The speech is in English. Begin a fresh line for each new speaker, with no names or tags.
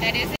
That is